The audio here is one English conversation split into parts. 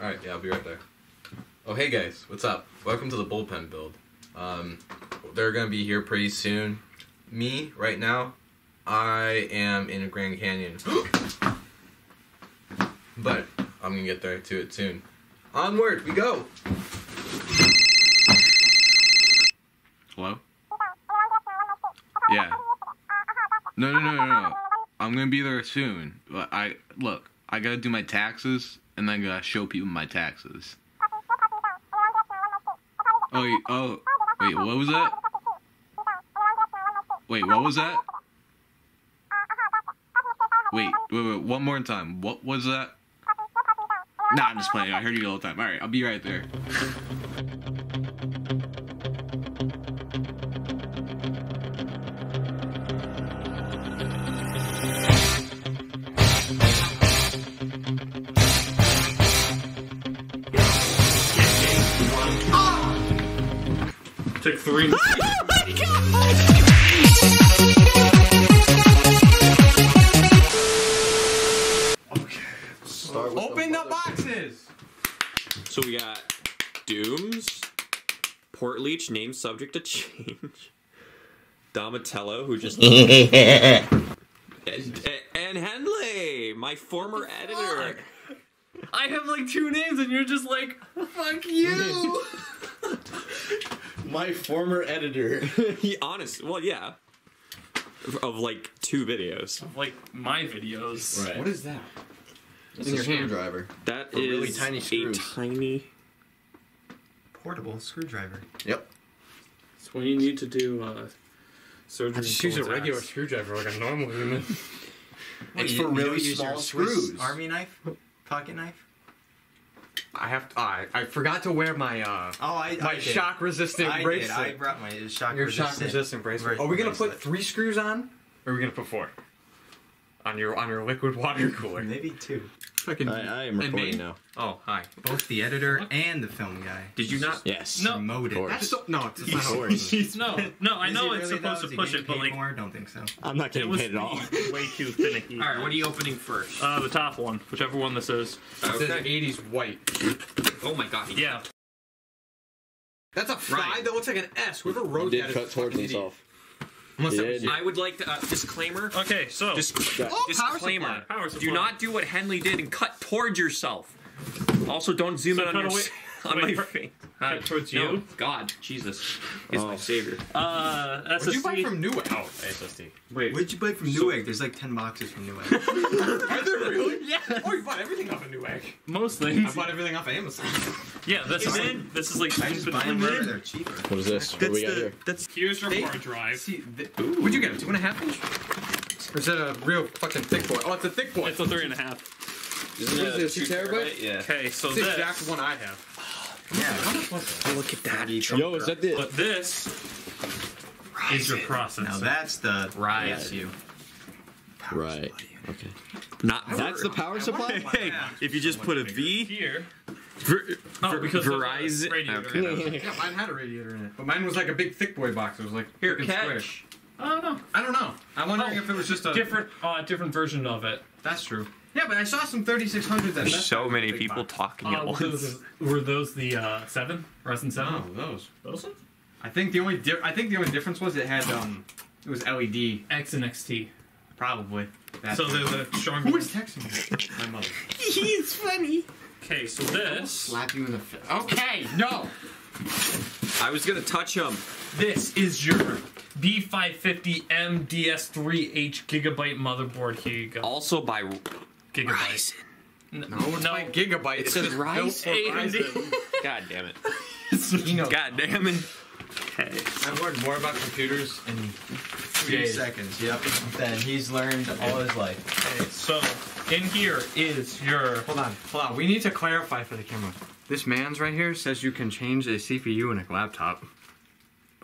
Alright, yeah, I'll be right there. Oh, hey guys, what's up? Welcome to the bullpen build. Um, they're gonna be here pretty soon. Me, right now, I am in a Grand Canyon. but I'm gonna get there to it soon. Onward, we go! Hello? Yeah. No, no, no, no, no. I'm gonna be there soon. I look. I gotta do my taxes, and then I gotta show people my taxes. Oh, wait, oh, wait. What was that? Wait, what was that? Wait, wait, wait. One more time. What was that? Nah, I'm just playing. I heard you all the time. All right, I'll be right there. name subject to change. Donatello, who just and, and Henle, my former editor. I have like two names, and you're just like, fuck you. My former editor. he honest, well, yeah, of like two videos. Of like my videos. Right. What is that? It's in a your hand? screwdriver. That is For really tiny a tiny. Portable screwdriver. Yep. It's when you need to do uh, surgery. I just use a regular ass. screwdriver like a normal human. It's you- for really don't use small your Swiss screws. Army knife, pocket knife. I have to, I I forgot to wear my uh Oh, I my I shock resistant I did. I brought my shock Your resistant. shock resistant bracelet. Are we gonna bracelet. put three screws on? Or are we gonna put four? On your on your liquid water cooler. Maybe two. Fucking I, I am and recording me? now. Oh, hi. Both the editor and the film guy. Did you not? Yes. No. Promoted. course. That's so, no, it's not how it course. No, no, I know it's really, supposed though? to push it, but paid like more? Don't think so. I'm not it getting was paid at all. way too finicky. All right, what are you opening first? Uh, the top one, whichever one this is. It says 80s white. Oh my god. Yeah. That's a five Right. that looks like an S. Whoever wrote did that is cut towards himself. Unless He that was did. you. I would like to uh, disclaimer. Okay, so Dis- Oh, power disclaimer. supply. Power Do not do what Henle did and cut towards yourself. Also, don't zoom So in on cut your away- s- on wait, my for- face. cut towards no, you. God, Jesus, is my Oh. savior. Uh, SSD. What'd you buy from Newegg? Oh, SSD. Wait. What'd you buy from Newegg? There's like ten boxes from Newegg. Are there really? Yeah. Oh, you bought everything off of Newegg. Mostly. I bought everything off of Amazon. Yeah, this is it. This is like I just buy them wherever they're cheaper. What is this? What do we got here? that's Here's your Hey. hard drive. See, th- what'd you get? A two and a half inch? Or is that a real fucking thick boy? Oh, it's a thick boy. It's a three and a half. Isn't What is it, two terabyte? Yeah. Okay, so It's the exact one I have. Yeah. look at that. Yo, is that the? But this is your processor. Now that's the Rise. you. Right. Okay. Not That's the power supply. Hey, if you just put a V, here. Ver- Oh, because the Verizon. radiator. Okay. Yeah, mine had a radiator in it, but mine was like a big thick boy box. It was like Here, freaking catch. squish. I don't know. I don't know. I'm wondering Oh, if it was just a Different, uh, different version of it. That's true. Yeah, but I saw some 3600s at There's so many big people box. talking Uh, at were, once. those, were those the uh, seven? Ryzen seven? Oh, those. Those ones? I think the only di- I think the only difference was it had um it was LED X and XT. probably. That So they're the stronger. Who is texting me? My mother. He's funny. Okay, so this Slap you in the face. Okay, no. I was gonna touch him. this is your B550M DS3H gigabyte motherboard. Here you go. Also by Gigabyte. N- No, it's my gigabyte. It says Ryzen. AMD. God damn it. You know, God damn it. Okay. I've learned more about computers in Three days. seconds. Yep. Then he's learned all his life. Okay, so in here is your Hold on, hold on. We need to clarify for the camera. This man's right here says you can change a CPU in a laptop.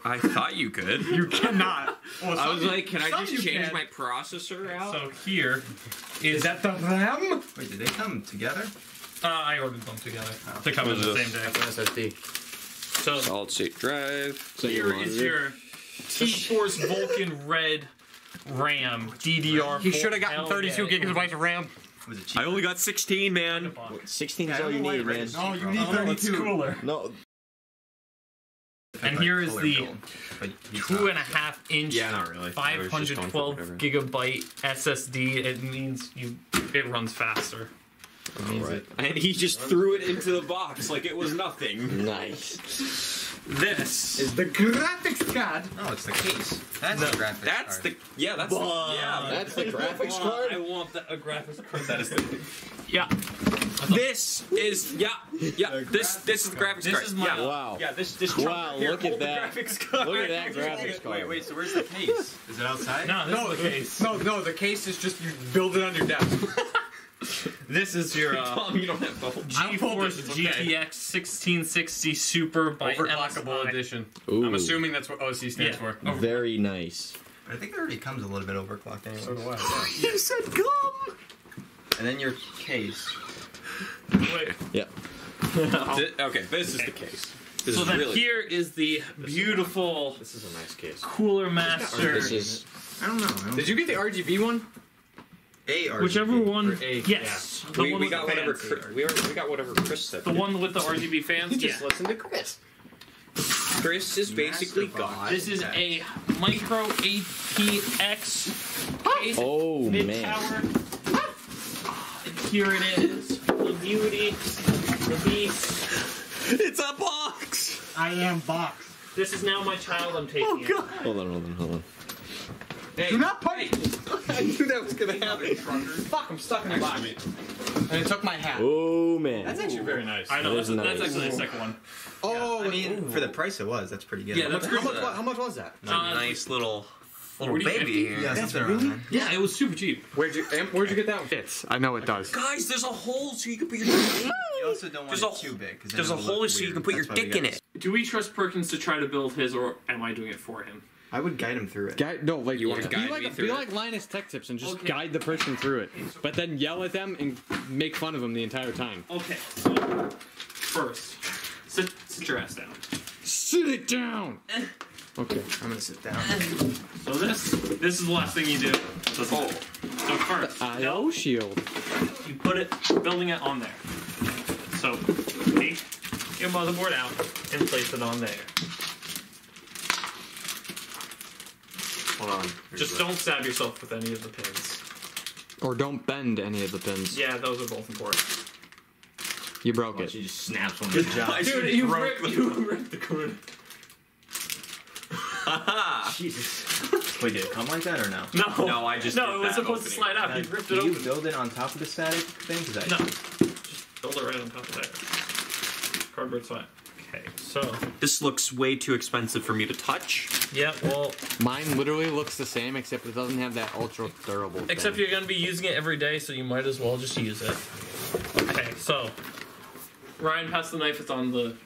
I thought you could. You cannot. Well, I was you- like, can I just change can. my processor out? so here Is that the RAM? Wait, did they come together? uh, I ordered them together to come in the same day. SSD. So Solid state drive. So your here is your T-Force Vulcan Red RAM DDR. He should have gotten 32 gigabytes of RAM. Was it cheap? I only got 16, man. Box. 16 I is all don't you need, red man. No, you need bro. Oh, it's 32. cooler. No, And here is the gold, but he's two not. and a half inch, Yeah, not really. I was just going for 512 gigabyte SSD. It means you it runs faster. Alright. And he just threw it into the box like it was nothing. nice. This Is the graphics card? No, it's the case. That's the graphics That's card. the yeah. That's the. yeah. That's the graphics card. I want the, a graphics card. That is the. Yeah, This is yeah yeah. This this is the graphics card. This is my- yeah. Wow. Yeah, this this. Wow, here, look at the that. graphics card. Look at that graphics card. Wait, wait. So where's the case? Is it outside? no, this No, is the case. No, no, the case is just you build it on your desk. This is your uh, Tom, you don't have the whole. GeForce okay. GTX 1660 Super by Overclockable edition. Ooh, I'm assuming that's what OC stands Yeah. for. very nice. I think it already comes a little bit overclocked anyway. So do I. yeah. You said gum. And then your case. Wait. Yeah. okay, this is the case. This So is then really. here is the beautiful This is a nice case. Cooler Master. This is I don't know. I don't Did you get the RGB one? A RGB. Whichever one. Or A, yes. The We, one we got whatever. Chris, we, were, we got whatever Chris said. The one with the RGB fans. Yeah. listen to Chris. Chris is basically Master God. This is a micro ATX case. Oh mid man. tower. And here it is. The beauty, the beast. It's a box. I am box. This is now my child. I'm taking Oh it. God! Hold on, hold on, hold on. Do not punch. I knew that was gonna happen. Fuck, I'm stuck in the box. And it took my hat. Oh man. That's actually very nice. I know That that's, is that's nice. actually the second one. Oh, I mean, for the price it was, that's pretty good. Yeah, that's how much, how much was that? Uh, nice little little baby 50? here. Yeah, something around that. Yeah, it was super cheap. Where'd you Am, Where'd you get that one? Fits. I know it does. guys. There's a hole so you can put your. You also don't want There's it a- too big. 'cause then There's a it'll look hole so you can put That's your dick in it. Do we trust Perkins to try to build his, or am I doing it for him? I would guide him through it. Guide, no, like You wanna be guide like me be through it? like Linus Tech Tips and just Okay. guide the person through it, but then yell at them and make fun of them the entire time. Okay, so first, sit, sit your ass down. Sit it down. Okay. I'm gonna sit down. So this, this is the last thing you do. So, so first, IO shield. you put it, building it on there. So take your motherboard out and place it on there. Hold on. Just don't stab yourself with any of the pins. Or don't bend any of the pins. Yeah, those are both important. You broke oh, it. She just snaps one. Good job. Dude, you ripped, you ripped the corner. Jesus. Wait, did it come like that or no? No, No, I just no, did it was that supposed to opening. slide out. Now, You ripped do it you open. build it on top of the static thing? 'Cause I- No, just build it right on top of that. Cardboard's fine. Okay, so This looks way too expensive for me to touch. yeah, well, Mine literally looks the same except it doesn't have that ultra durable. thing. except you're gonna be using it every day, so you might as well just use it. Okay, so Ryan, pass the knife. It's on the.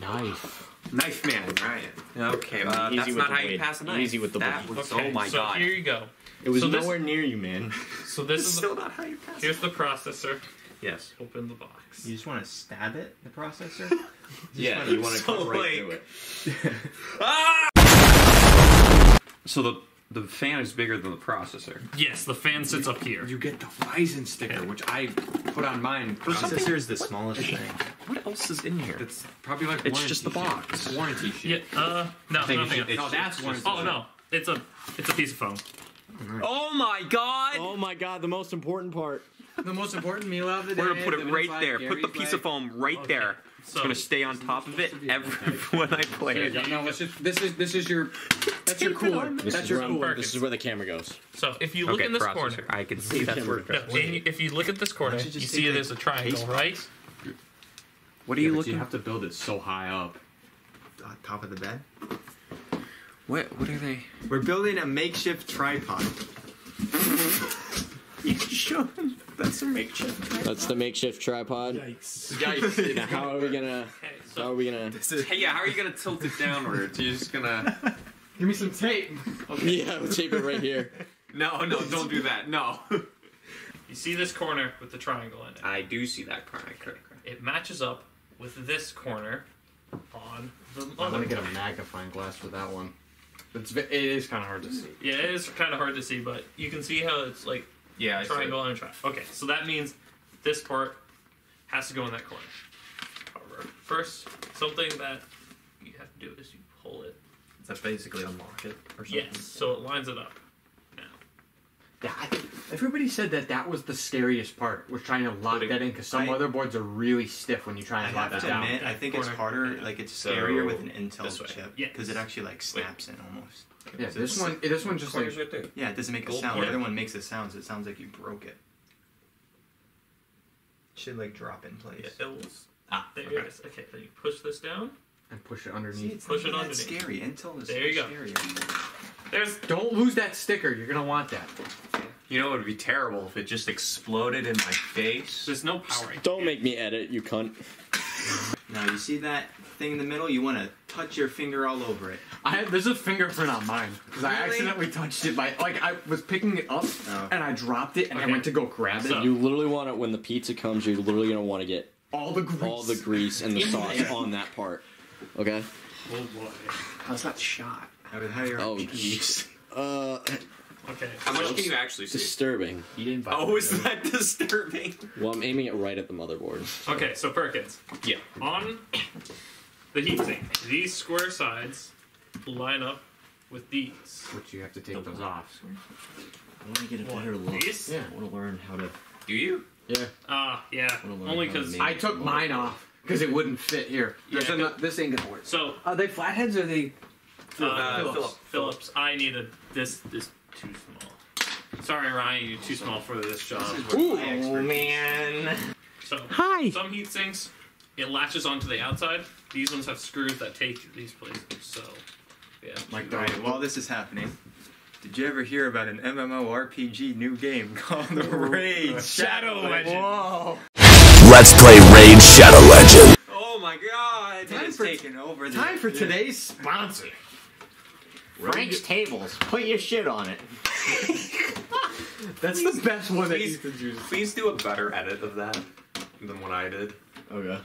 knife. Knife man, Ryan. Okay, uh, Easy that's with not the how you blade. pass a knife. Easy with the that blade. was, Okay, oh my so god. here you go. It was So this- nowhere near you, man. So this is the, Still not how you pass. here's the processor. Yes. Open the box. You just want to stab it, the processor? Yeah, you want to So, cut right like- through it. ah! So the the fan is bigger than the processor. Yes, the fan sits up here. You get the Ryzen sticker, which I put on mine. Processor is the smallest thing. What else is in here? It's probably like It's just the shit. box. It's warranty shit. Yeah. Uh. No. Nothing. it's- else. no, that's warranty. Oh no. It's a. It's a piece of foam. Oh my god! Oh my god, the most important part. The most important meal of the day. We're gonna put it right inside there. Put the piece leg. of foam right Okay. there. It's So gonna stay on top of it every when I play it. go. No, just. This is this is your. That's your cooler. This That's is, your where, cooler. this is where the camera goes. so if you look Okay, in this processor. corner. I can see that's where it No, goes. if you look at this corner, you, you see take there's a triangle, right? What are Yeah, you but looking? You have to build it so high up. On top of the bed. What? What are they? We're building a makeshift tripod. You should. That's a makeshift. That's the makeshift tripod. Yikes. Now, how are we gonna? Okay, How are we gonna? Hey, yeah. How are you gonna tilt it downwards? You're just gonna. Give me some tape. Okay. Yeah, we'll tape it right here. No, no, don't do that. No. you see this corner with the triangle in it. I do see that crying. It matches up with this corner on the I want to get a magnifying glass for that one. It's it is kind of hard to see. Yeah, it is kind of hard to see, but you can see how it's like Yeah, I see. triangle and a triangle. Okay, so that means this part has to go in that corner. However, first, something that you have to do is you pull it. Does that basically unlock it or something? Yes, so it lines it up. Now, Yeah, I think everybody said that that was the scariest part. Was trying to lock Putting- that in because some I- motherboards are really stiff when you try I and lock have that to down. admit, I think it's Corner. harder, like it's So, scarier with an Intel this way. chip Yes. because it actually like snaps in almost. Yeah, So this one, this one just like right there. Yeah, it doesn't make a sound. point. The other one makes a sound, so it sounds like you broke it. Should like drop in place. yeah, it will. Ah, There okay. it is. Okay, then you push this down. and push it See, underneath. it's Push not it that underneath. scary. Intel is There so you go. scarier. There's Don't lose that sticker. You're gonna want that. You know, it would be terrible if it just exploded in my face. there's no power. Don't make me edit, you cunt. Now you see that thing in the middle? You want to touch your finger all over it. I had, there's a fingerprint on mine because I Really? accidentally touched it by like I was picking it up Oh. and I dropped it and I Okay. went to go grab it. So- You literally want it when the pizza comes. You're literally gonna want to get all the grease. all the grease and the sauce on that part. Okay. Oh boy. How's that shot? I would hire Oh, jeez. Uh, Okay. How much can you actually see? disturbing. You didn't. Oh, is that disturbing? Well, I'm aiming it right at the motherboard. Okay, so Perkins. Yeah. On the heatsink, these square sides line up with these. Which you have to take those off. I want to get a What, better look. these? Yeah. I want to learn how to. Do you? Yeah. Ah, yeah. Only how to because. I took mine off because it wouldn't fit here. There's Yeah, ano- this ain't gonna work. So, Are they flatheads or are they? uh, Uh, Phillips. Phillips. Phillips. I needed this. This too small. Sorry, Ryan. You're too small for this job. Ooh, man. So, Hi. some heat sinks, it latches onto the outside. These ones have screws that take these places. So, yeah. Like the Alright, while this is happening, did you ever hear about an MMORPG new game called The Raid Shadow Legend. Whoa! Let's play Raid Shadow Legend. Oh my god! It has for- taken over the Time for today's sponsor. Frank's Tables. Put your shit on it. That's the best one that Please- Ethan uses. Please do a better edit of that than what I did. Okay.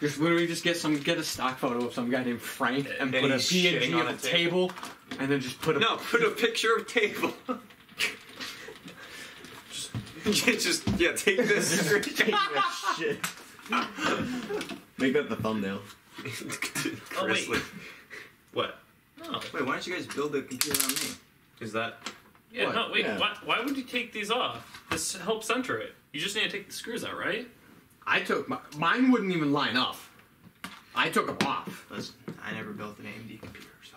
Just literally just get some get a stock photo of some guy named Frank and, And put a he's shitting PNG on on a a table, and then just put a No, put a picture of table. just, just yeah, take this screenshot. shit. Make that the thumbnail. Oh, wait. What? No. Wait, why don't you guys build a computer on me? Is that? Yeah, What? no, wait. Yeah. Why, why would you take these off? This helps center it. You just need to take the screws out, right? I took my, mine wouldn't even line up. I took them off. Listen, I never built an AMD computer, so.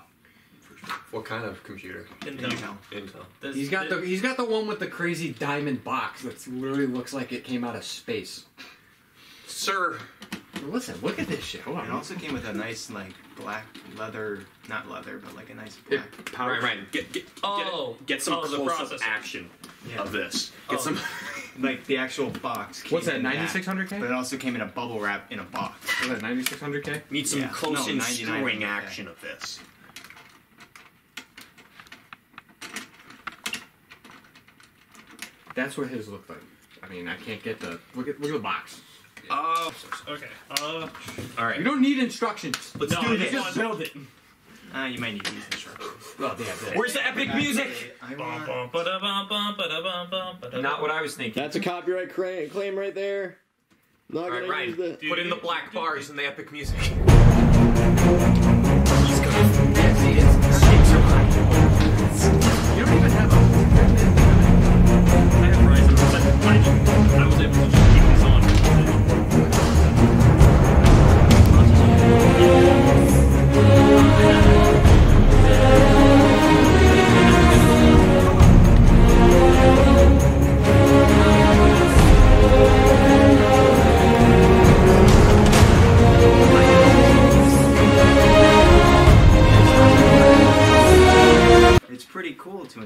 What kind of computer? Intel. Intel. This- He's got the he's got the one with the crazy diamond box that literally looks like it came out of space. Sir. Listen, look at this shit. Hold It also came with a nice like black leather, not leather, but like a nice black. It, Right, right. Get get Oh, get, get some oh, close-up action Yeah. of this. Get Oh. some. Like the actual box. What's that? Ninety six hundred K? But it also came in a bubble wrap in a box. What's that? Ninety six hundred K? Need some Yeah. close No, in 99 screwing action of this. That's what his looked like. I mean, I can't get the look at look at the box. Oh, Okay. Uh, all right. You don't need instructions. Let's No, do I this. just Just build it. Ah, you might need these instructions. Well, yeah, yeah. Where's the epic music? Not what I was thinking. That's a copyright claim right there. Not All gonna use Ryan. that. Put in the black bars and the epic music.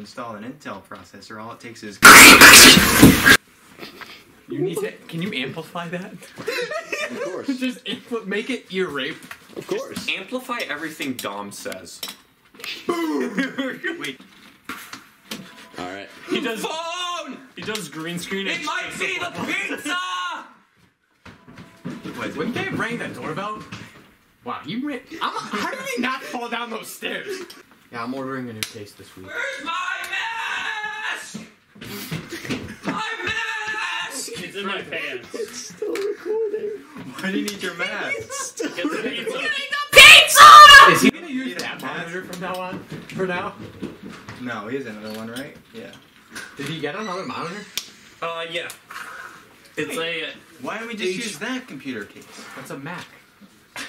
Install an Intel processor. All it takes is. You need to. Can you amplify that? Of course. Just ampli- make it ear rape. Of course. Amplify everything Dom says. Boom. Wait, All right. He does. Phone! He does green screen. It might be the pizza! wait, Wouldn't they have rang that doorbell? Wow, you ran. I'm, how did he not fall down those stairs? Yeah, I'm ordering a new case this week. Where's my mask? my mask! It's in my pants. It's still recording. Why do you need your mask? Get the pizza. Is he gonna use that monitor from now on? For now? No, he has another one, right? Yeah. Did he get another monitor? Uh, yeah. It's a. Why don't we just use that computer case? That's a Mac.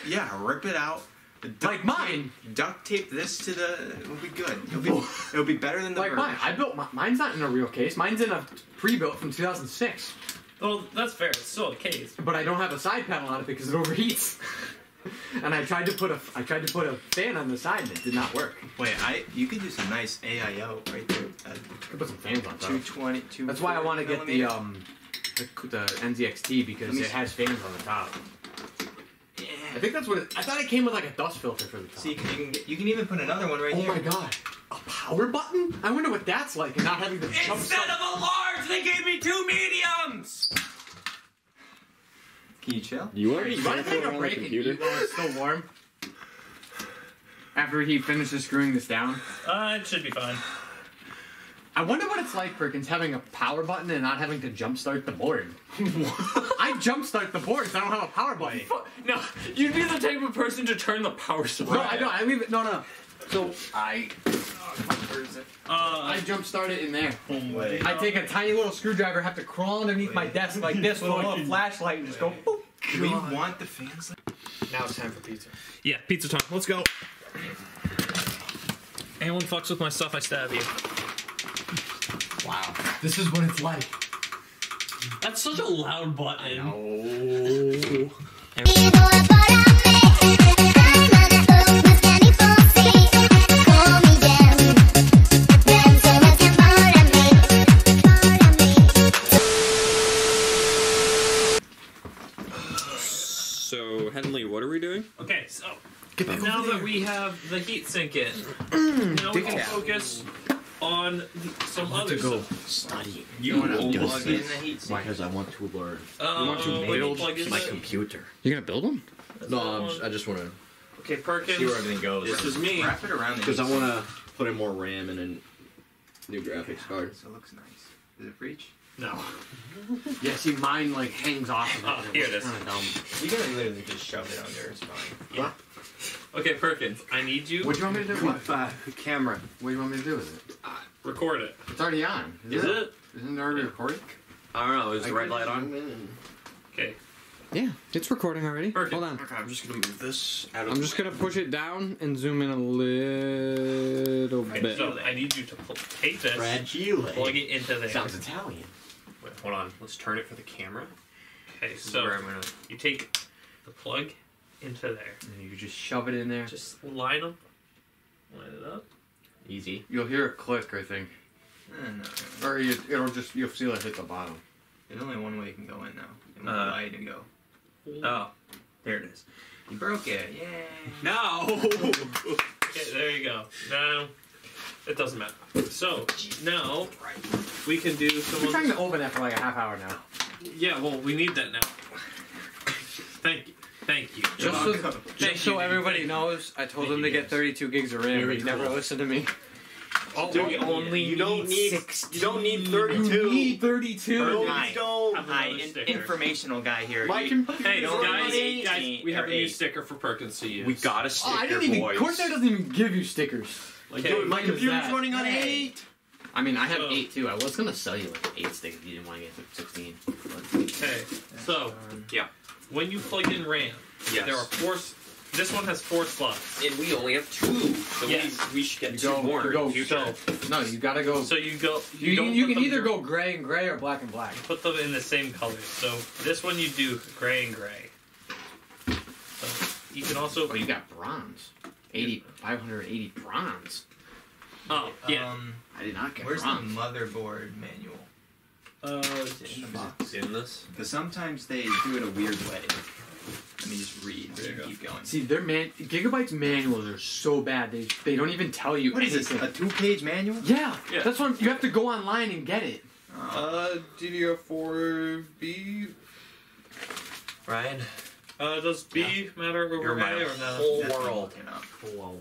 Yeah, rip it out. Duct Like mine. Tape, duct tape this to the. It'll be good. It'll be. It'll be better than the. Like mine. I built my, mine's not in a real case. Mine's in a pre-built from 2006. Well, that's fair. It's still a case. But I don't have a side panel on it because it overheats. and I tried to put a I tried to put a fan on the side and it did not work. Wait, I you could do some nice AIO right there. Uh, Could put some fans on top. 220, That's why I want to get the millimeter. um the, the NZXT because it see. has fans on the top. I think that's what it, I thought it came with like a dust filter for the top. See, you can, you can, get, you can even put another one right oh here. Oh my god, a power button? I wonder what that's like, and not having the jump Instead of a large, they gave me two mediums. Can you chill? You want to You want to take a on the break and eat while it's still warm? After he finishes screwing this down, Uh, it should be fine. I wonder what it's like, Perkins, having a power button and not having to jumpstart the board. I jumpstart the board, so I don't have a power button. No, you'd be the type of person to turn the power switch. No, I don't. I leave it. No, no. So I, Uh, I jumpstart it in there. Wait. I take a tiny little screwdriver, have to crawl underneath my desk like this with a little flashlight, and just go. Boop. Do we want the fans? Now it's time for pizza. yeah, pizza time. Let's go. Anyone fucks with my stuff, I stab you. Wow, this is what it's like. That's such a loud button. Oh. So, Henle, what are we doing? Okay, so now that we have the heat sink in, mm, now we can focus on the, some other stuff. study You want to plug in the heat because I want to learn Um, want to what do you build plug in my computer. You're gonna build them? No, I'm just, I just want to Okay, Perkins. see where everything goes. This is me Wrap it around because I want to put in more RAM and a new graphics card. So it looks nice. Does it reach? No. Yeah. See, mine like hangs off of it. Oh, here it is. Kinda dumb. You can literally just shove it under. It's fine. Okay, Perkins, I need you. What do you want me to do? What? Uh, camera. What do you want me to do with it? Record it. It's already on. Is it? Isn't it already recording? I don't know. Is the red light on? Okay. Yeah, it's recording already. Perkins. Hold on. Okay, I'm just gonna move this out of. I'm just gonna push it down and zoom in a little Okay, bit. so I need you to pull, take this, Fragile. plug it into there. Sounds Italian. Wait, hold on. Let's turn it for the camera. Okay, This so where I'm gonna. you take the plug into there. And you just shove it in there. Just line them. Line it up. Easy. You'll hear a click, I think. Eh, no, no. Or you, it'll just you'll feel it hit the bottom. There's only one way you can go in now. It won't Uh, allow you to go. Oh, there it is. You broke it. Yay. No. Okay, there you go. Now it doesn't matter. So now we can do We're some. trying to open that for like a half hour now. Yeah, well, we need that now. Thank you. Thank you. Just so, welcome. just so you, everybody thank you. knows, I told Thank him you, to get guys. 32 gigs of RAM, Very but he never cool. listened to me. Oh, We only You don't need. 16. You don't need 32. need 32. No, Hi. you don't. Have Hi, another in- sticker. informational guy here. My You- computer. Hey, is guys, already- guys, we have or a new eight. sticker for Perkins to use. We got a Oh, sticker, I didn't even. boys. Corsair doesn't even give you stickers. Okay. Dude, my Mine computer's that. running on Hey. 8. I mean, I have So- eight too. I was gonna sell you like eight stickers if you didn't want to get 16. Okay, so Yeah. when you plug in RAM, Yes. there are four. s- This one has four slots. And we only have two. So Yes. we, we should get You two go, more you go, in the future. so, no, you gotta go. So you go. you, don't you put can them either dir- go gray and gray or black and black. put them in the same colors. So this one you do gray and gray. So you can also. Oh, you got bronze. 80, 580 bronze. Oh yeah. Um, I did not get where's the motherboard manual? Uh, Is it in the box? In this. Because sometimes they do it a weird way. Let me just read. There you go. Keep going. See, their man Gigabyte's manuals are so bad. They they don't even tell you What is this? A two-page manual? Yeah, Yeah. that's what you have to go online and get it. Uh, DDR4B. Ryan. Uh, does B matter over You're my A or no? whole That's what I'm world. looking up. Whoa.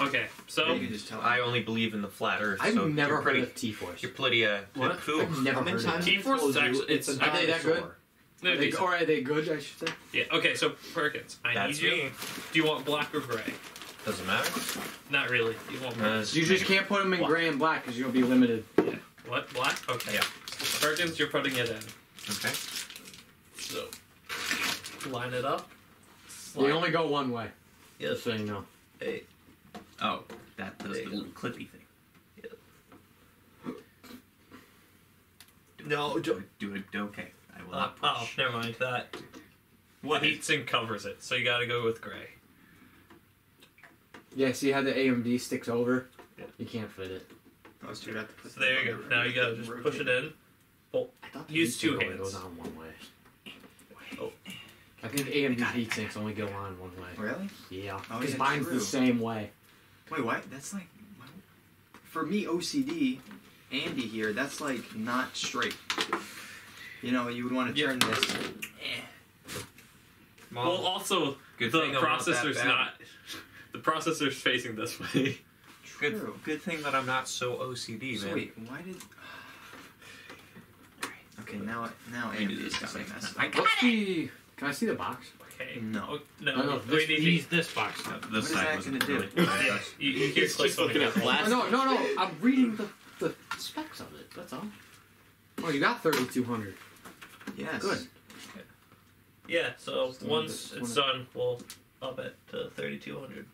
Okay, so you can just tell. I only believe in the flat Earth. I've so never you're heard pretty, of T-Force. You're pretty uh. What? Cool. I've never How many heard of times that. have I T-Force told is actually- it's it's- a Are they that good? dinosaur? no, Are they, decent. or are they good? I should say. yeah. Okay, so Perkins, I That's need you. me. Do you want black or gray? Doesn't matter. Not really. You want Uh, You just can't put them in What? gray and black because you'll be limited. what? Black? Okay. Yeah. Perkins, you're putting it in. Okay. So line it up. They Slide. only go one way. Yes. Just so you know. Hey. Oh, that does There the little clippy thing. No, Do it. Do it. Okay. I will Uh, not oh, push. never mind. That What? the and covers it, so you got to go with gray. Yeah, see how the AMD sticks over? Yeah. You can't fit it. Oh, so have to put So there you go. Now you got to just push it in. I thought the Use heatsink two only hands. goes on one way. Oh. I think AMD heatsinks only go on one way. Really? Yeah, Oh, because yeah, mine's true. the same way. Wait, what? That's like. For me, OCD, Andy here, that's like not straight. You know, you would want to Yeah. turn this. Eh. Mom, Well, also good the thing I'm not that processor's not. The processor's facing this way. Good, True. good thing that I'm not so OCD, So man. wait, why did? Okay, now now We do Andy's this got me next messed time. up. What's the? Can I see the box? Okay. No. Oh, no. No, no, this, need these, this box. Uh, What This is side that gonna really. do? Yeah, you, you can click something else. Oh, no, no, no. I'm reading the, the specs of it. That's all. Oh, you got 3200. Yes. Good. Yeah. So once it's done, we'll up it to 3200.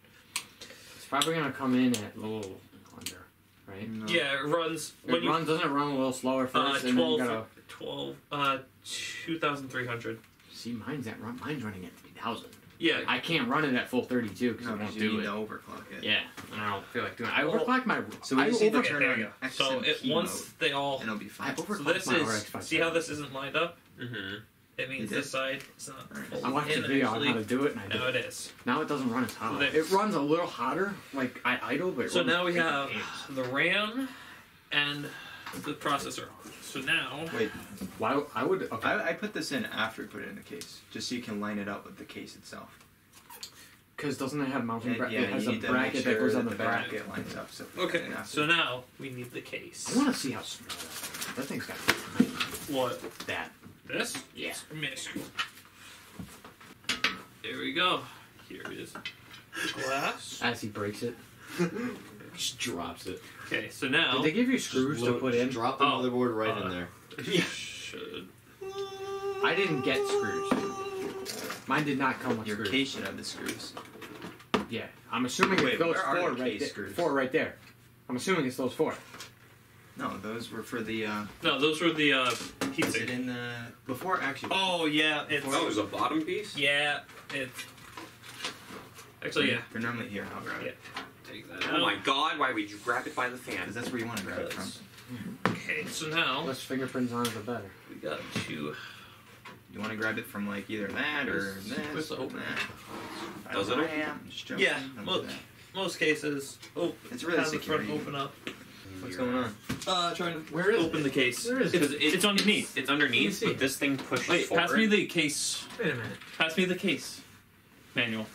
It's probably gonna come in at a little under, right? No. Yeah, it runs when It you runs. Doesn't it run a little slower uh, first, and then 12, gotta 12, uh, 2300. See. Mine's at run. Mine's running at 3000. Yeah. I can't run it at full 32 because No, I won't 'cause you do need it. to overclock it. Yeah, and I don't feel like doing it. I Well, overclock my. so we I just need to over, turn there on you go. XMP So it once mode, they all and it'll be I fine. So overclock this my is RX 570. see how this isn't lined up? Mm-hmm. It means You this side is not Alright. fully I watched in a video on how to do it, and I did. Now it is. Now it doesn't run as hot. there- It runs a little hotter, like I idle, but it So runs now we bigger have the RAM and the processor. So now Wait, Why I would okay. I, I put this in after we put it in the case, just so you can line it up with the case itself. Because doesn't it have mounting Yeah, bracket? yeah, it has you a need to bracket make that sure goes on the, the back. bracket lines up. So if we put it okay. So now we need the case. I want to see how small that is. That thing's got What? that. This? Yeah. It's minuscule. There we go. Here Here is glass. As he breaks it. Just drops it. Okay, so now Did they give you screws to put in? Drop the Oh, motherboard right uh, in there. should I didn't get screws. Mine did not come with Your screws. case should have the screws. Yeah, I'm assuming Wait, it's those where are four the right case there. screws? Four right there. I'm assuming it's those four. No, those were for the. Uh, no. Those were the uh, is it in the before actually? Oh yeah, it's Oh, there's a bottom piece. yeah, it's actually yeah. They're normally here. I'll grab it. Take that Oh out. my God! Why would you grab it by the Because fan? that's where you want to grab it from. Okay, so now Less fingerprints on it, the better. we got two. You want to grab it from like either that or this. where's the or that. Does it open? I am just joking. Yeah, look. Most cases, oh, It's really have the secure. front open up. What's going on? Uh, trying to Where is open the case. Where is it's, it? it's, underneath. It's underneath, but this thing pushes Wait, forward. pass me the case. Wait a minute. Pass me the case. Manual.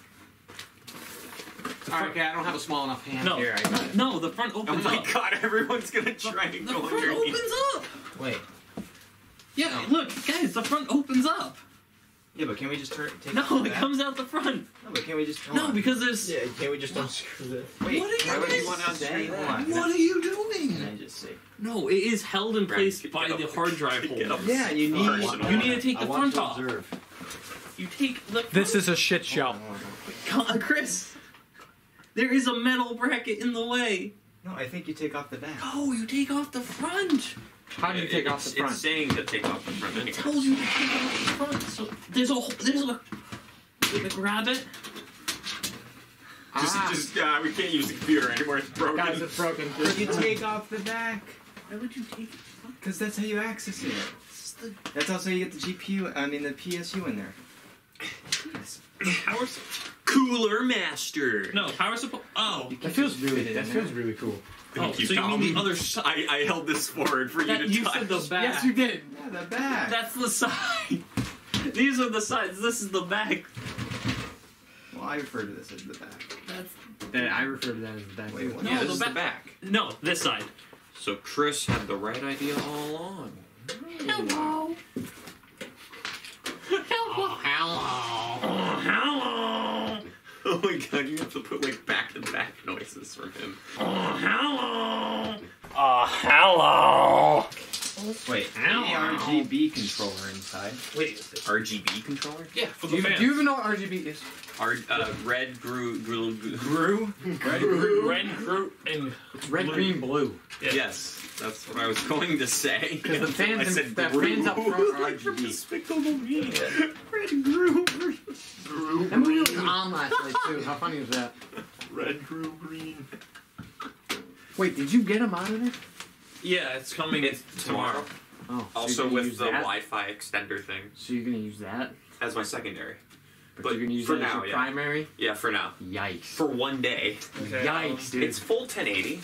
Alright, okay, I don't have a small enough hand No. here. I. No, the front opens up. Oh opens my up. God! Everyone's gonna try and The go front underneath. opens up. Wait. Yeah, oh. look, guys, the front opens up. Yeah, but can we just turn? Take No, off the it comes out the front. No, but can we just? No, on. because there's. Yeah, can't we just unscrew this? Wait, What are you why guys you want to that? What are you Can doing? I just see? No, it is held in place get by up. the hard drive Get holder. up. Yeah, you need. Personal. You need to take I the want front to off. observe. You take the. This is a shit show. Come Chris. There is a metal bracket in the way. No, I think you take off the back. Oh, you take off the front. How do you take It- off the front? It's saying to take off the front It tells you to take off the front. So there's a there's a. You gonna grab it? Just, Ah. just, uh, we can't use the computer anymore. It's broken. Guys, it's broken. You take off the back, Why would you take? because that's how you access it. The That's also how you get the GPU. I mean the PSU in there. power. sup- Cooler Master. No power supply. Oh. That feels really. That feels really cool. Oh, Keep so you mean the other side? I, I held this forward for you That, to you touch. said the back. Yes, you did. Yeah, the back. That's the side. These are the sides. This is the back. well, I refer to this as the back. That's Yeah, I refer to that as the back. Wait, what? No, yeah, the is back. the back. No, this side. So Chris had the right idea all along. Hello. Hello. Oh, oh Oh my god, you have to put like back and back noises for him. Oh, Hello. Oh, hello. Wait, RGB controller inside. Wait, RGB controller? yeah, for Do the you, fans. do you even know what RGB is? R uh, red grew grew, grew Brew? Red, red, fruit, and Red, Blue. green, blue. yeah. Yes, that's what I was going to say. Because the fans, I in, said the grew. fans up front are RGB. Despicable Me. Red grew. That movie was on last night too. How funny was that? Red grew green. Wait, did you get a monitor? Yeah, it's coming It's tomorrow. Oh, so Also you're with the that? Wi-Fi extender thing So you're gonna use that, as my secondary. but, But you're gonna use for that as now, your yeah. primary. Yeah, for now. Yikes! For one day. Okay, Yikes, dude! It's full 1080.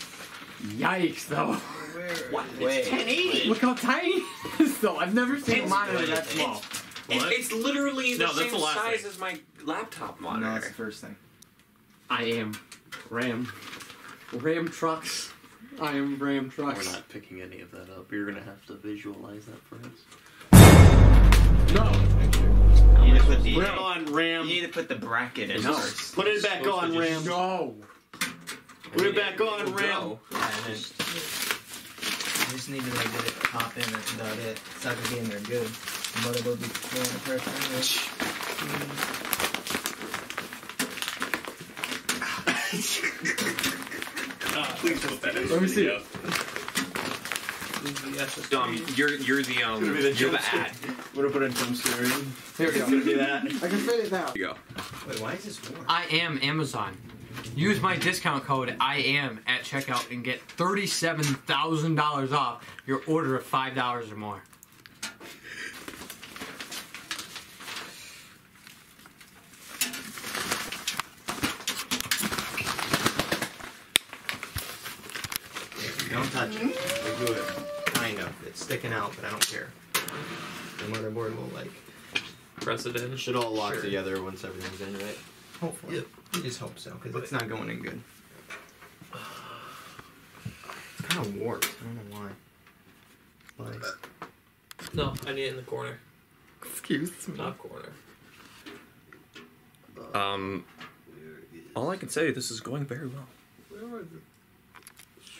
Yikes, though. What? Wait. It's 1080. Look how tiny it is, though. I've never seen a It's- monitor that small. It's, What? it's literally the No, that's same the size thing. as my laptop monitor. No, that's the first thing. I am Ram. Ram trucks. I am Ram trucks. We're not picking any of that up. You're gonna have to visualize that for us. No. You need to put the. We're on Ram. You need to put the bracket in No. first. Put it back on, Ram. No. Put it back on, Ram. Yeah, and then you just need to like get it pop in. That's about it. It's not gonna be in there good. The mother will be playing the pressure. Please put that in. Let me see it. Um, you're you're the um Gonna be the you're the jump ad. We're gonna put in some story. Here we It's gonna be that. I can fit it now. Here you go. Wait, why is this warm? I am Amazon. Use my discount code I am at checkout and get thirty-seven thousand dollars off your order of five dollars or more. Touch it. Or do it. Kind of. It's sticking out, but I don't care. The motherboard will like. Press it in. Should all lock Sure. together once everything's in, right? Hopefully. I just hope so, because it's not going in good. It's kind of warped. I don't know why. Like, No, I need it in the corner. excuse me. Top corner. Um, all I can say, this is going very well.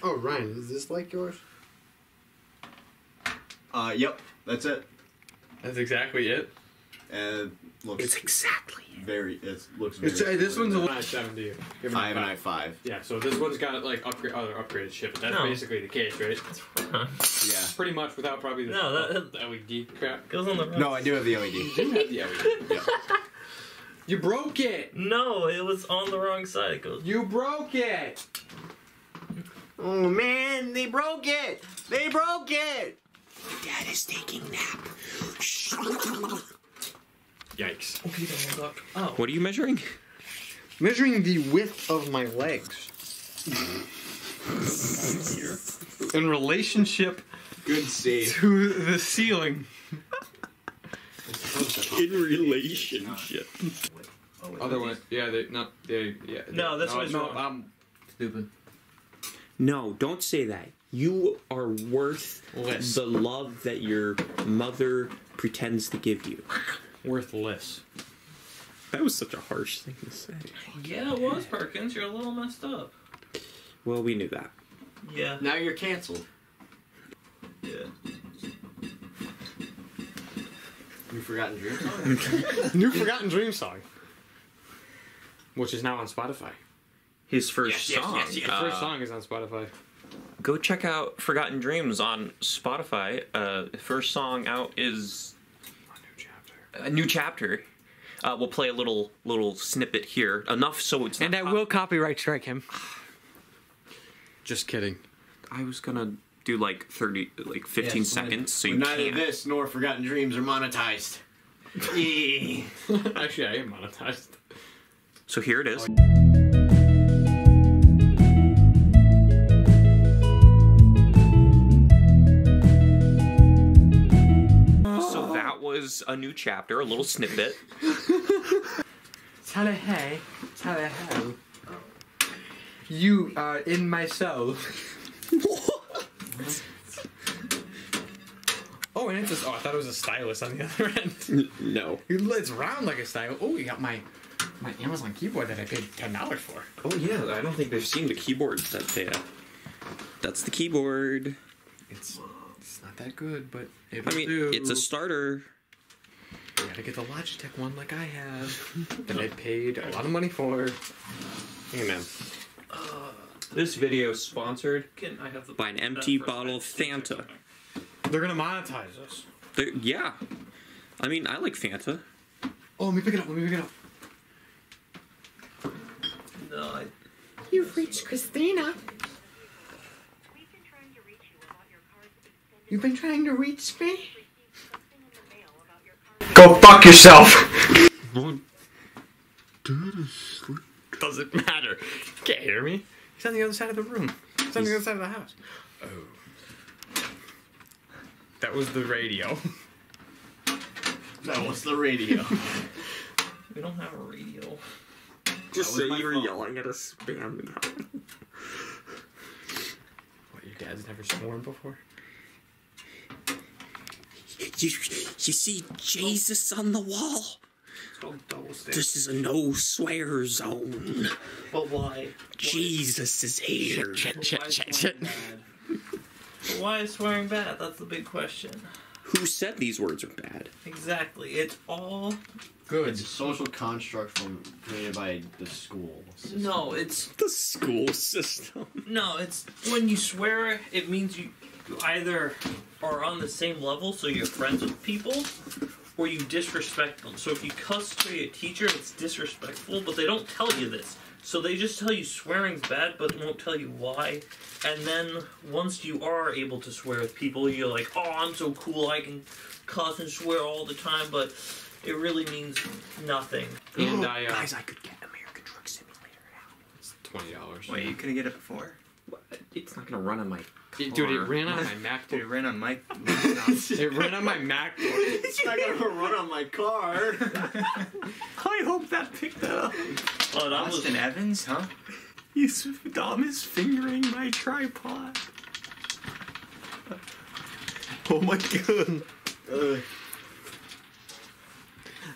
Oh, Ryan, is this like yours? Uh, yep. That's it. That's exactly it. And looks It's exactly very. It looks very. It's, uh, this one's a similar. one I seven to you. Give it a five and I five. five. Yeah, so this one's got like upgrade, other upgraded shit, but that's No. basically the case, right? Yeah. Pretty much without probably the, No, that- the LED crap. Goes on the No, I do have the LED. You didn't have the LED. Yeah. You broke it. No, it was on the wrong side. It goes. You broke it. Oh man, they broke it! They broke it! Dad is taking nap. Yikes. Okay, then we'll talk. Oh. What are you measuring? Measuring the width of my legs. In relationship Good save. to the ceiling. In relationship. Other way. Yeah, they not. They yeah. No, this way's no, wrong. I'm stupid. No, don't say that. You are worth Less. the love that your mother pretends to give you. Worthless. That was such a harsh thing to say. Yeah, it was Perkins. You're a little messed up. Well, we knew that. Yeah. Now you're canceled. Yeah. You forgotten dream Song? New Forgotten Dream song. Which is now on Spotify. His first Yes, yes, song. yes, yes. The uh, first song is on Spotify. Go check out Forgotten Dreams on Spotify. Uh, first song out is A new chapter. a new chapter. Uh, we'll play a little little snippet here, enough so it's. And I not will copyright strike him. Just kidding. I was gonna do like thirty, like fifteen Yes, seconds, so you Neither can't. this nor Forgotten Dreams are monetized. Actually, I am monetized. So here it is. That was a new chapter, a little snippet. Tally hey, tally ho. You are in my soul. oh, and it's just, oh, I thought it was a stylus on the other end. No. It's round like a stylus. Oh, you got my my Amazon keyboard that I paid ten dollars for. Oh yeah, I don't think they've seen the keyboard that they. Uh, that's the keyboard. It's it's not that good, but it'll I mean, do. it's a starter. You gotta get the Logitech one like I have that I paid a lot of money for. Hey man. This video is sponsored Can I have the by an empty bottle of Fanta. They're gonna monetize us. They're- yeah. I mean, I like Fanta. Oh, let me pick it up. Let me pick it up. No, I, You've reached Christina. You've been trying to reach me. Go fuck yourself. Doesn't matter. You can't hear me. He's on the other side of the room. He's on the other side of the house. Oh. That was the radio. That was the radio. we don't have a radio. Just say you were phone. yelling at a spam. What, your dad's never sworn before? You, you see Jesus on the wall? It's called double standard. This is a no swear zone. But why? Jesus is here. But why is swearing bad? But why is swearing bad? That's the big question. Who said these words are bad? Exactly. It's all Good. It's a social construct from created by the school. system. no. It's The school system. no. It's when you swear, it means you you either are on the same level, so you're friends with people, or you disrespect them. So if you cuss to your teacher, it's disrespectful, but they don't tell you this. So they just tell you swearing's bad, but won't tell you why. And then once you are able to swear with people, you're like, oh, I'm so cool, I can cuss and swear all the time, but it really means nothing. And I, uh, Guys, I could get American Truck Simulator now. it's twenty dollars. Wait, you couldn't get it before? It's not gonna run on my. Dude, it ran on my MacBook. Dude, it ran on my. Mac It ran on my MacBook. It's not gonna run on my car. I hope that picked that up. Oh, that was Austin Evans, huh? He's, Dom is fingering my tripod. Oh my god. Ugh.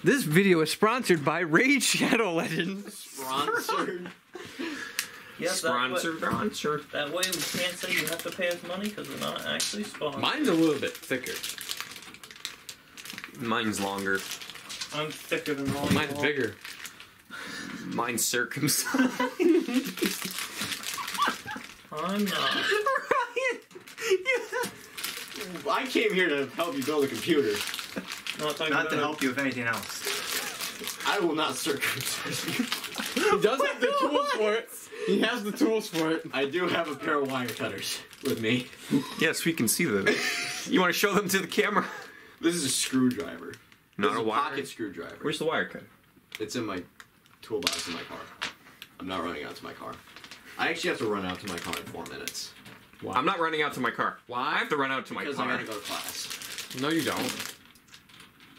This video is sponsored by Raid Shadow Legends. Sponsored. Yes, that way, Sponsor, sponsor. that way we can't say you have to pay us money because we're not actually sponsored. Mine's a little bit thicker. Mine's longer. I'm thicker than all Mine's y'all. bigger. Mine's circumcised. I'm not. Ryan, I came here to help you build a computer. Not Not about to help you with anything else. I will not circumcise you. He doesn't have the tools for it. He has the tools for it. I do have a pair of wire cutters with me. yes, we can see them. You want to show them to the camera? This is a screwdriver. Not this a is wire. pocket screwdriver. Where's the wire cut? It's in my toolbox in my car. I'm not running out to my car. I actually have to run out to my car in four minutes. Why? I'm not running out to my car. Why? I have to run out to my car. Because car. I gotta go to class. No, you don't.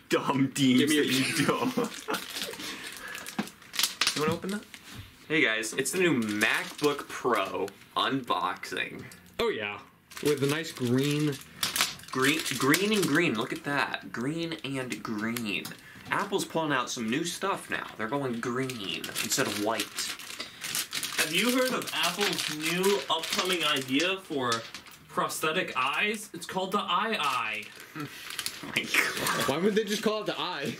Dumb deans Give me a- that you don't. you want to open that? Hey guys, it's the new MacBook Pro unboxing. Oh yeah, with the nice green. Green, green and green. Look at that. Green and green. Apple's pulling out some new stuff now. They're going green instead of white. Have you heard of Apple's new upcoming idea for prosthetic eyes? It's called the Eye Eye. Oh. Why would they just call it the eye?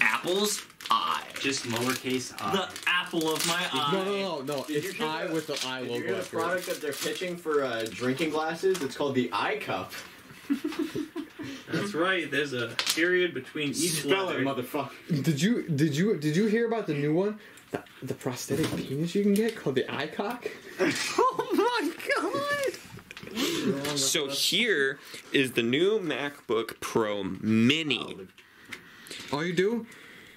Apple's eye. Just lowercase i. The apple of my eye. No, no, no, no. Did It's you hear eye the- with the eye Did you logo hear the after it. product that they're pitching for uh, drinking glasses? It's called the eye cup. That's right. There's a period between each Spell it, letter. motherfucker. Did you did you did you hear about the new one? The, the prosthetic penis you can get called the eye cock. Oh my god. So here is the new MacBook Pro Mini. All you do,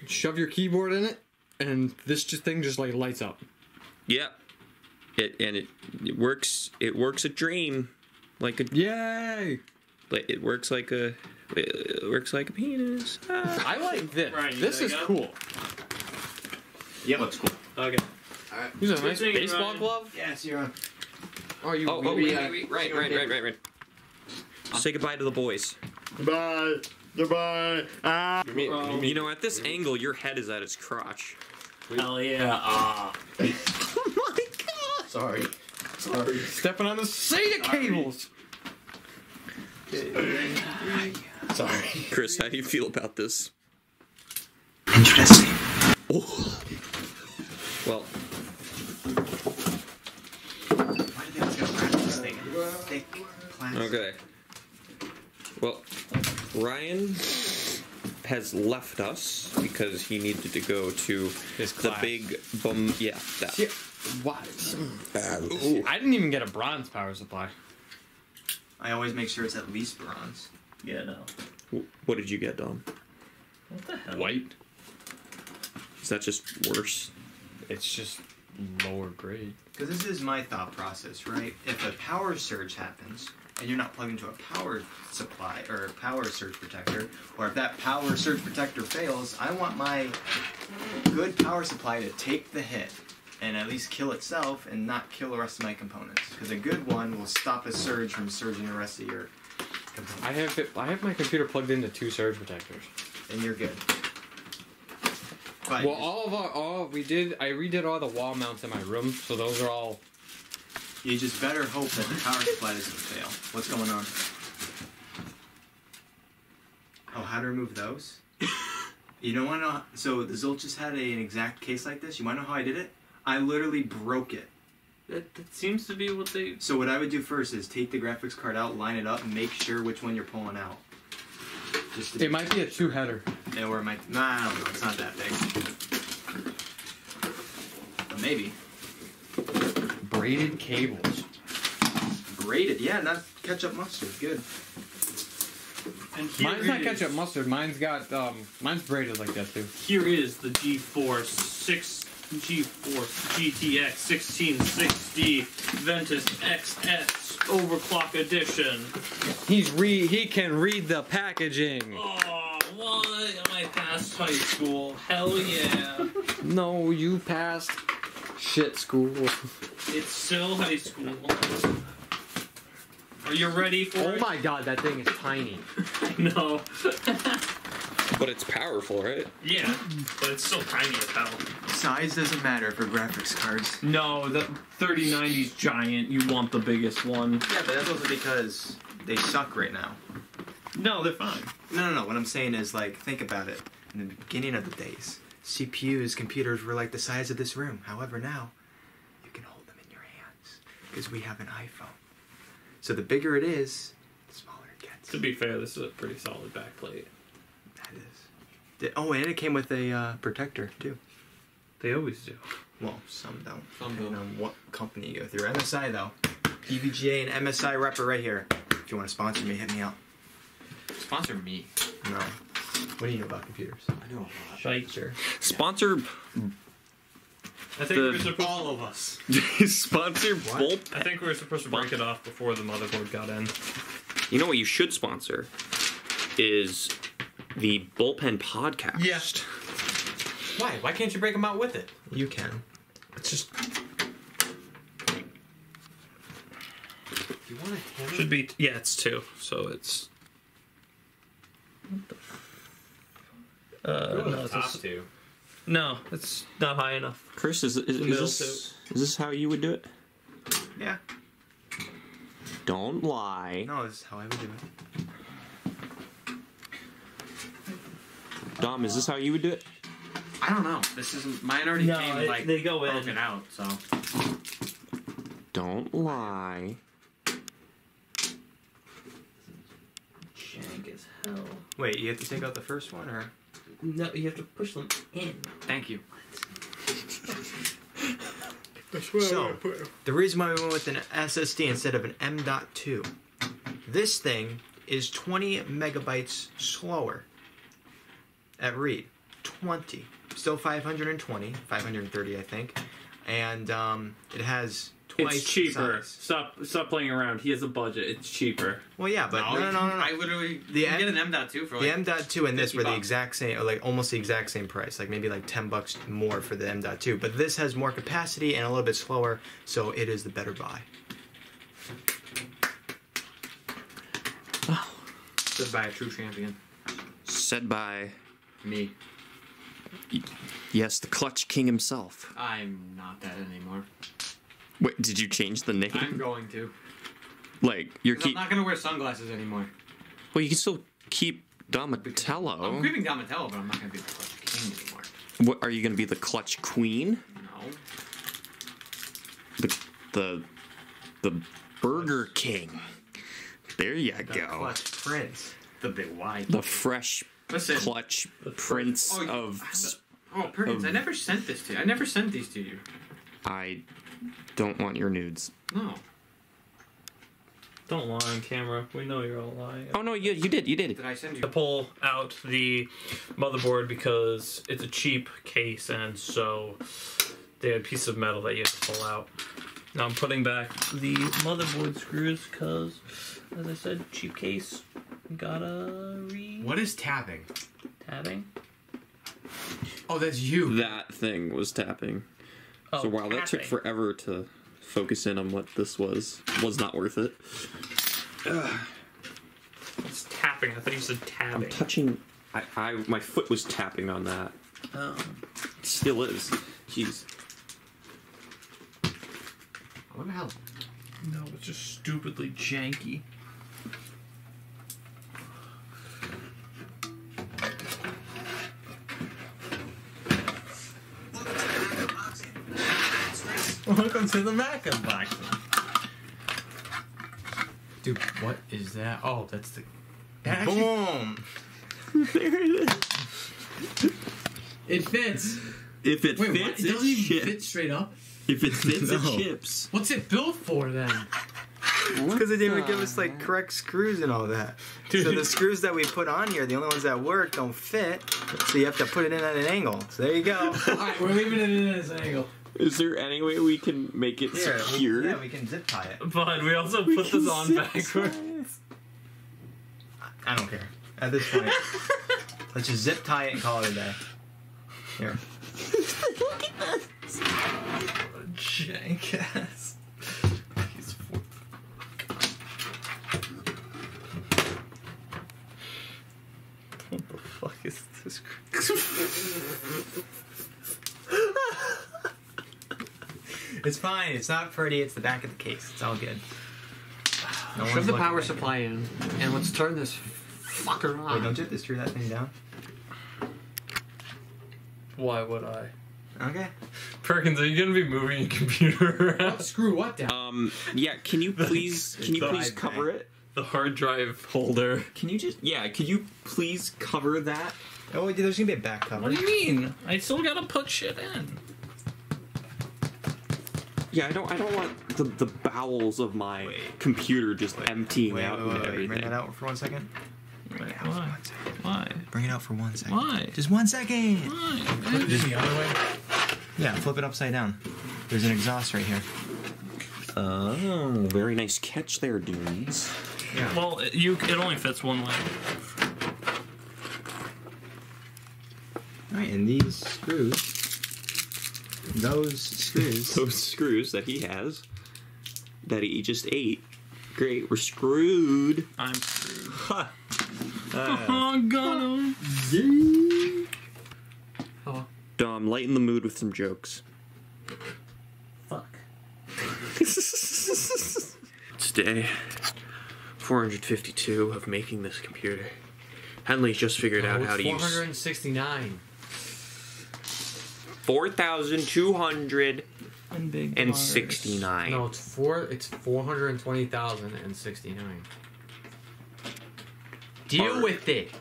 shove your keyboard in it, and this just thing just like lights up. Yep. It and it, it works. It works a dream, like a Yay! like it works like a it works like a penis. Ah. I like this. Right, this is go. cool. Yeah, looks cool. Okay. All right. These are Good nice thing, baseball Ryan. glove. Yes, you're on. Oh, you. Oh, you- oh, you- wait, wait, wait, right, right, right, right, right. Say goodbye to the boys. Goodbye. Goodbye. Ah. You know, at this angle, your head is at its crotch. Hell yeah. Ah. Oh my god. Sorry. Sorry. Stepping on the SATA cables. Sorry. Chris, how do you feel about this? Interesting. Oh. Well, Why do they always gotta wrap this thing in thick plastic? okay. Well, Ryan has left us because he needed to go to His the class. big bum. Yeah, that. Yeah. What? I didn't even get a bronze power supply. I always make sure it's at least bronze. Yeah, no. What did you get, Dom? What the hell? White. Is that just worse? It's just lower grade. Because this is my thought process, right? If a power surge happens and you're not plugged into a power supply or a power surge protector, or if that power surge protector fails, I want my good power supply to take the hit and at least kill itself and not kill the rest of my components. Because a good one will stop a surge from surging the rest of your components. I have it, I have my computer plugged into two surge protectors. And you're good. But Well, all of our all we did, I redid all the wall mounts in my room, so those are all. You just better hope that the power supply doesn't fail. What's going on? Oh, how to remove those? You don't want to know. So the Zolt just had a, an exact case like this. You want to know how I did it? I literally broke it. That, that seems to be what they. So what I would do first is take the graphics card out, line it up, and make sure which one you're pulling out. Just to It might be a two header. Yeah, or it might. Nah, I don't know. It's not that big. But maybe Braided cables. braided. Yeah, not ketchup mustard. Good. And here Mine's not is- ketchup mustard. Mine's got um. Mine's braided like that too. Here is the G4 6 GeForce GTX 1660 Ventus XS Overclock Edition. He's re. He can read the packaging. Oh, what? Am I past high school? Hell yeah. No, you passed. Shit school. It's still high school. Are you ready for Oh it? my god, that thing is tiny. No. But it's powerful, right? yeah, but it's still tiny as hell. Size doesn't matter for graphics cards. No, the 3090's giant. You want the biggest one. Yeah, but that's also because they suck right now. No, they're fine. No, no, no. What I'm saying is, like, think about it. In the beginning of the days, CPUs, computers were like the size of this room. However, now you can hold them in your hands because we have an iPhone. So the bigger it is, the smaller it gets. To be fair, this is a pretty solid backplate. That is. Oh, and it came with a uh, protector too. They always do. Well, some don't. Some Depending on what company you go through. MSI though. EVGA and MSI rep right here. If you want to sponsor me, hit me up. Sponsor me. No. What do you know about computers? I know a lot. Shite. Sure. Sponsor. I think The- we're supposed All of us. sponsor Bolt. I think we were supposed to break it off before the motherboard got in. You know what you should sponsor is the Bullpen podcast. Yeah. Why? Why can't you break them out with it? You can. It's just. You want a hammer? Should be yeah, it's two, so it's. Uh, no, it's top just- two. no, it's not high enough. Chris, is, is, is middle this is this how you would do it? Yeah. Don't lie, No, this is how I would do it. Dom. Is this how you would do it? I don't know. This isn't. Mine already No, came it- like they go in. broken out. So Don't lie. Jank as hell. Wait, you have to take out the first one, or? No, you have to push them in. thank you. So, the reason why we went with an SSD instead of an M.2, this thing is 20 megabytes slower at read. 20. Still 520, 530, I think. And um, it has twice. It's cheaper. the size. Stop stop playing around. He has a budget. It's cheaper. Well, yeah, but no, no, no, no. I literally The you M- get an M.2 for like The M.2 and this 50 were the exact same, or like almost the exact same price, like maybe like 10 bucks more for the M.2. But this has more capacity and a little bit slower, so it is the better buy. Said by a true champion. Said by Me. yes, the Clutch King himself. I'm not that anymore. Wait, did you change the name? I'm going to. like you're 'Cause I'm not gonna wear sunglasses anymore. Well, you can still keep I'm Donatello. keeping Donatello, but I'm not gonna be the Clutch King anymore. What are you going to be the Clutch Queen? No. The the the Burger King. There you go. The go. Clutch Prince. The big wide. The fresh Listen. clutch prince Oh, you- of. Oh, Perkins, of- I never sent this to you. I never sent these to you. I don't want your nudes. No. Don't lie on camera. We know you're all lying. Oh no, you you did you did. Did I send you to pull out the motherboard because it's a cheap case and so they had a piece of metal that you have to pull out. Now I'm putting back the motherboard screws because, as I said, cheap case. Gotta re What is tapping? tabbing. Oh, that's you. That thing was tapping. Oh, so while that took tapping. forever to focus in on what this was, was not worth it. It's tapping. I thought you said I'm touching. I, I my foot was tapping on that. Oh. Still is. Jeez. What the hell? No, it's just stupidly janky. Welcome to the Mac unboxing. Dude, what is that? Oh, that's the. Boom! It fits. If it Wait, fits, It it doesn't even ships. fit straight up. If it fits, No. it ships. What's it built for then? Because they didn't even give us like correct screws and all that. So the screws that we put on here, the only ones that work, don't fit. So you have to put it in at an angle. So there you go. Alright, we're leaving it in at an angle. Is there any way we can make it Here, we- secure? yeah, we can zip tie it. But we also put this on backwards. I don't care. At this point, let's just zip tie it and call it a day. Here. Jank ass. He's four. What the fuck is this? It's fine. It's not pretty. It's the back of the case. It's all good. No Shove the power at it. supply in, and let's turn this fucker on. Wait, don't you have to screw that thing down? Why would I? Okay. Perkins, are you gonna be moving your computer around? Screw what down? Um. Yeah. Can you please? Can you please iPad. cover it? The hard drive holder. Can you just? Yeah. Could you please cover that? Oh, there's gonna be a back cover. What do you mean? I still gotta put shit in. Yeah. I don't. I don't want the the bowels of my computer just emptying Wait, out wait, wait, and wait. everything. Bring that out for one second. Wait, why? Why? Bring it out for one second. Why? Just one second. Why? Just the other way. Yeah, flip it upside down. There's an exhaust right here. Oh, very nice catch there, dudes. Well, it- you it only fits one way. All right, and these screws, those screws. Those screws that he has, that he just ate. Great, we're screwed. I'm screwed. Ha. Uh. Oh, got him. Dom, lighten the mood with some jokes. Fuck. It's day 452 of making this computer. Henle's just figured oh, out Oh, how it's to use 469. 4,269. No, it's four. It's four hundred twenty thousand and sixty nine. Deal Art. with it.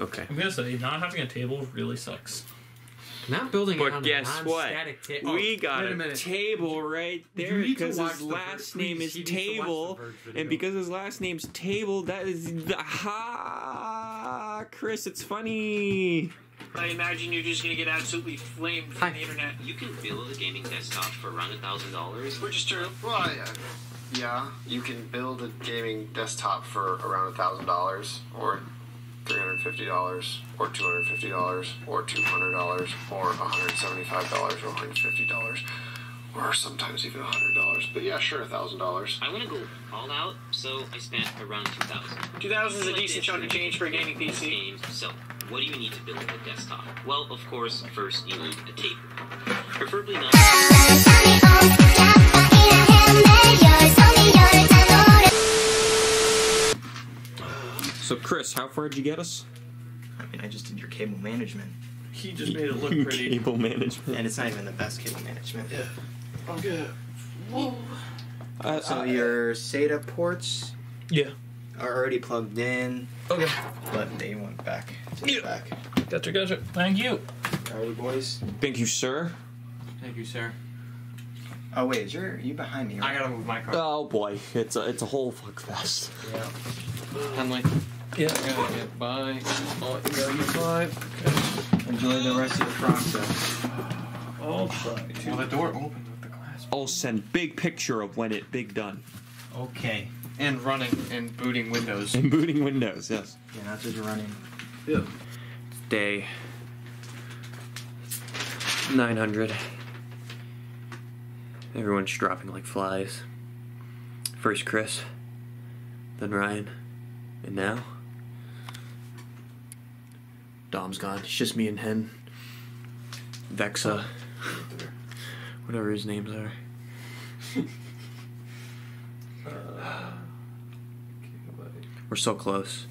Okay. I'm gonna say not having a table really sucks. Not building it But on guess a what? non-static ta- oh, we oh, got wait a, table right there because his last Verge- name is he needs to watch the Table, and because his last name's Table, that is the ha. Chris, it's funny. I imagine you're just gonna get absolutely flamed from the internet. You can build a gaming desktop for around a thousand dollars. Which is true. Well, yeah. Yeah, you can build a gaming desktop for around a thousand dollars, or three hundred fifty dollars, or two hundred fifty dollars, or two hundred dollars, or one hundred seventy-five dollars, or one hundred fifty dollars, or sometimes even hundred dollars. But yeah, sure, a thousand dollars. I want to go all out, so I spent around two thousand. 2000 is a decent chunk of change for a gaming PC. Games. So, what do you need to build a desktop? Well, of course, first you need a tape. Preferably not. So, Chris, how far did you get us? I mean, I just did your cable management. He just made it look pretty. Cable management. And it's not even the best cable management. Yeah. I'm good. Whoa. Uh, So uh, your SATA ports Yeah. are already plugged in, Okay. but they went back. To the Yeah. back. Gotcha, gotcha. Thank you. Alrighty, boys. Thank you, sir. Thank you, sir. Oh wait, is your, are you behind me? I gotta move my car. Oh boy, it's a it's a whole fuck fest. Yeah. Henle. Yeah. I gotta get by. Oh, you got you five. Enjoy the rest of the process. I'll try Well, the door opens with the glass. I'll send big picture of when it big done. Okay. And running and booting Windows. And booting Windows, yes. Yeah, not just running. Day 900. Everyone's dropping like flies. First Chris, then Ryan, and now Dom's gone. It's just me and Hen. Vexa. Whatever his names are. Uh, We're so close.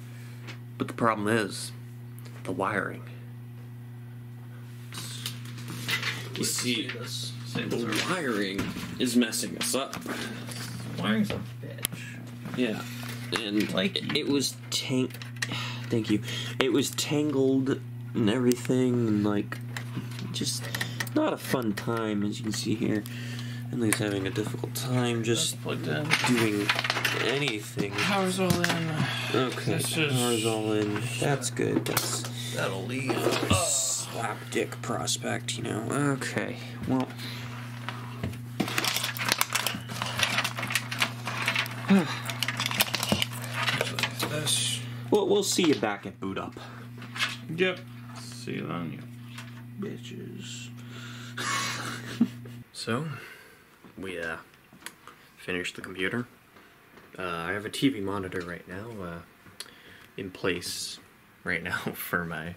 But the problem is the wiring. You see, the wiring is messing us up. Wiring's a bitch. Yeah, and Like it, it was tang. Thank you. It was tangled and everything, and like just not a fun time, as you can see here. And he's having a difficult time just doing anything. Power's all in. Okay, This is- power's all in. That's good. That's That'll leave. slapdick prospect, you know. Okay, well. Well, we'll see you back at boot up. Yep. See you then, you bitches. So, we uh finished the computer. Uh, I have a TV monitor right now, uh, in place right now for my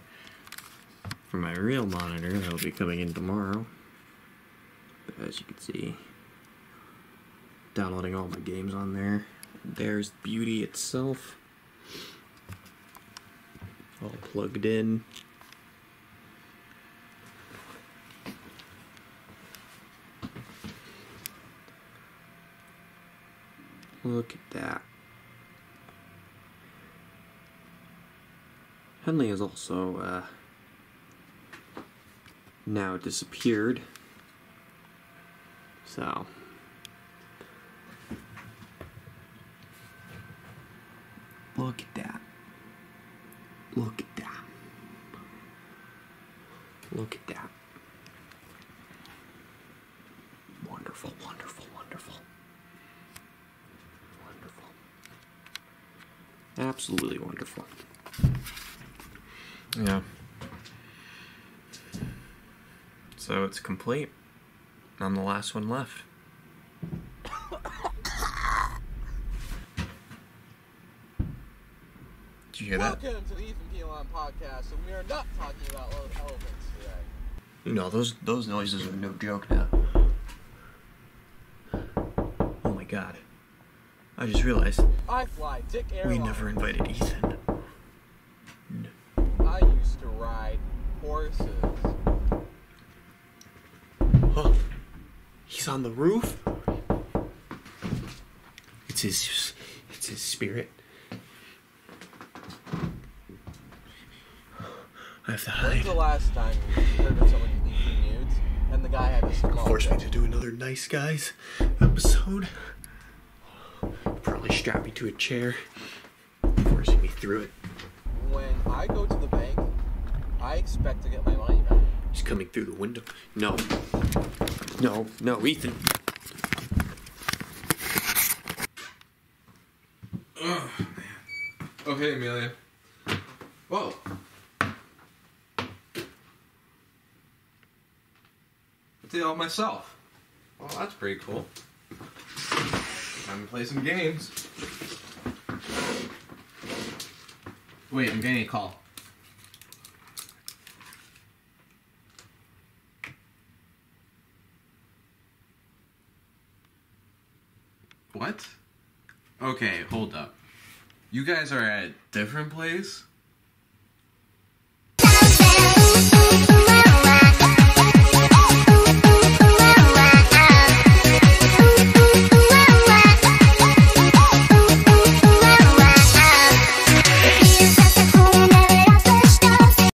for my real monitor that'll be coming in tomorrow. But as you can see, downloading all my games on there. There's Beauty itself, all plugged in. Look at that. Henle has also uh, now disappeared. So. Look at that. Look at that. Look at that. Wonderful, wonderful, wonderful. Wonderful. Absolutely wonderful. Yeah. So it's complete. I'm the last one left. Did you hear that? Welcome to the Ethan podcast, and we are not talking about elephants today. You know, those those noises are no joke now. Oh my god. I just realized I fly Dick we never invited Ethan. I used to ride horses. Oh, he's on the roof. It's his it's his spirit. I have to hide. When's the last time you heard of someone eating nudes and the guy had a small Force me to do another nice guys episode. Probably strap me to a chair, forcing me through it. When I go to the bank, I expect to get my money. He's coming through the window. No. No, no, Ethan. Oh, man. Hey, Amelia. Whoa. I did all myself. Well, that's pretty cool. Time to play some games. Wait, I'm getting a call. What? Okay, hold up. You guys are at a different place?